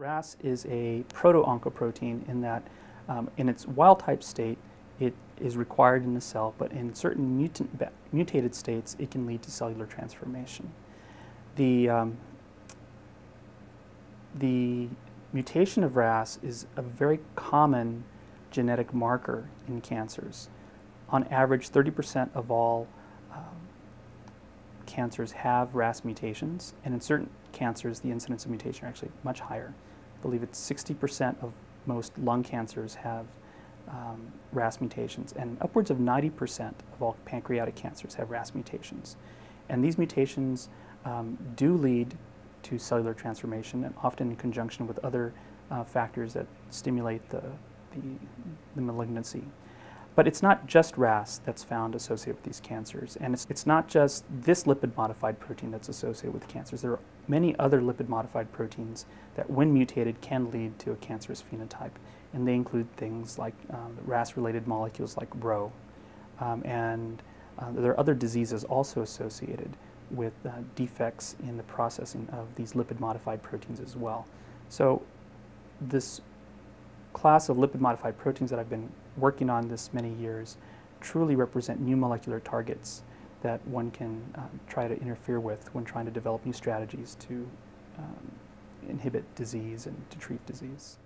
RAS is a proto-oncoprotein in that um, in its wild-type state, it is required in the cell, but in certain mutant, mutated states, it can lead to cellular transformation. The, um, the mutation of RAS is a very common genetic marker in cancers. On average, 30% of all um, cancers have RAS mutations, and in certain cancers, the incidence of mutation are actually much higher. I believe it's 60% of most lung cancers have um, RAS mutations, and upwards of 90% of all pancreatic cancers have RAS mutations. And these mutations um, do lead to cellular transformation, and often in conjunction with other uh, factors that stimulate the, the, the malignancy. But it's not just RAS that's found associated with these cancers. And it's, it's not just this lipid modified protein that's associated with cancers. There are many other lipid modified proteins that, when mutated, can lead to a cancerous phenotype. And they include things like um, RAS related molecules like Rho. Um, and uh, there are other diseases also associated with uh, defects in the processing of these lipid modified proteins as well. So, this class of lipid modified proteins that I've been working on this many years truly represent new molecular targets that one can uh, try to interfere with when trying to develop new strategies to um, inhibit disease and to treat disease.